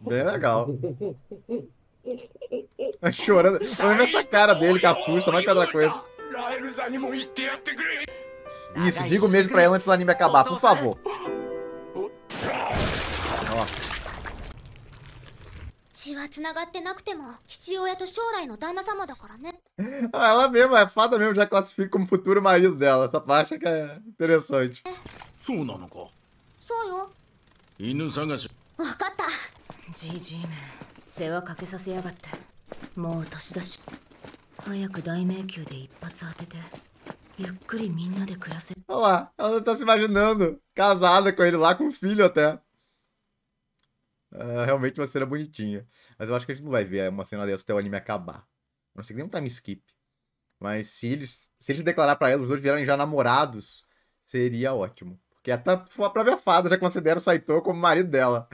Bem legal. Chorando. Olha ver essa cara dele que assusta mais que outra coisa. ラエルザにも言ってやってくれ Isso, diga o mesmo pra ela antes do anime acabar, por favor. Nossa. 血は繋がってなくても父親と将来の旦那様だからね Ah, ela mesmo, a fada mesmo já classifica como futuro marido dela. Essa parte é que é interessante. そうなのか そうよ犬探しわかったじじいめ世話かけさせやがってもう年だし早く大迷宮で一発当ててゆっくりみんなで暮らせ Olha lá, ela tá se imaginando casada com ele lá, com um filho até. É realmente uma cena bonitinha. Mas eu acho que a gente não vai ver uma cena dessa até o anime acabar. A não ser que nem um time skip. Mas se eles, se eles declarar pra ela, os dois virarem já namorados, seria ótimo. Porque até a própria fada já considera o Saito como marido dela.